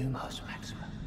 Lumos Maxima.